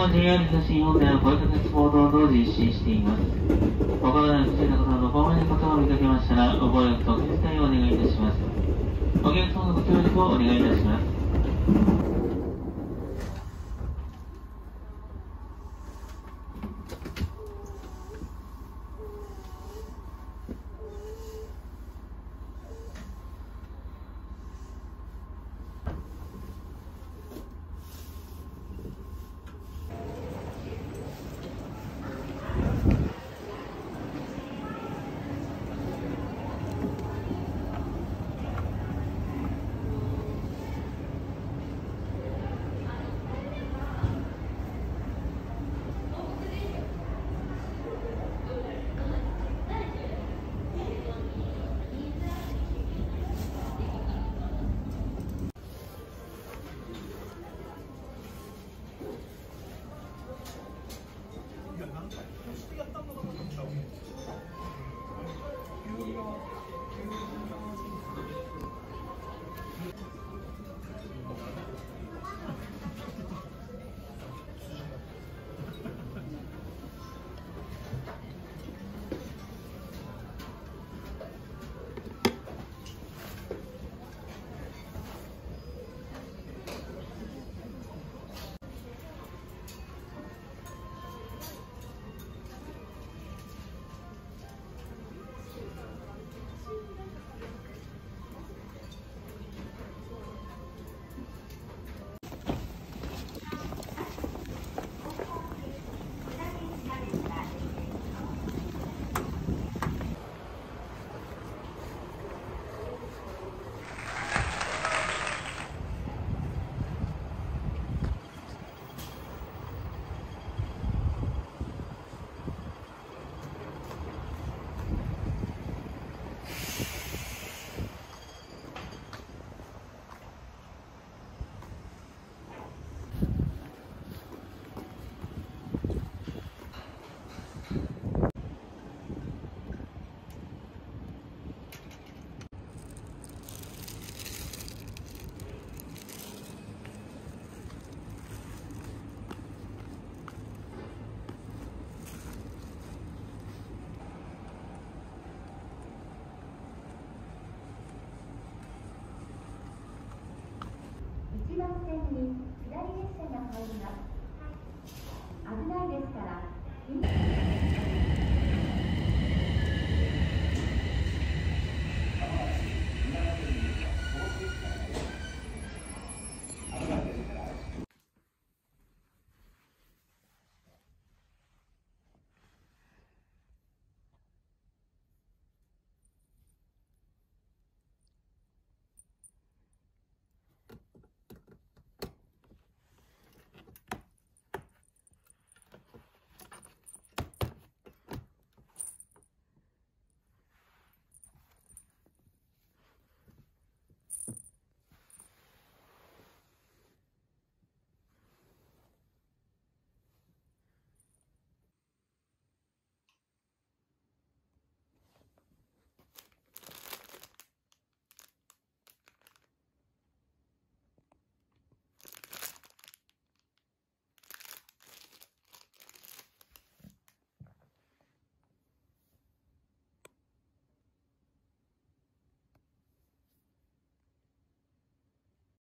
も JR 東日本では声かけスポートを実施しています。お体についた方のご迷惑を見かけましたら、ご協力とお手伝いをお願いいたします。お客様のご協力をお願いいたします。線に左列車が入ります。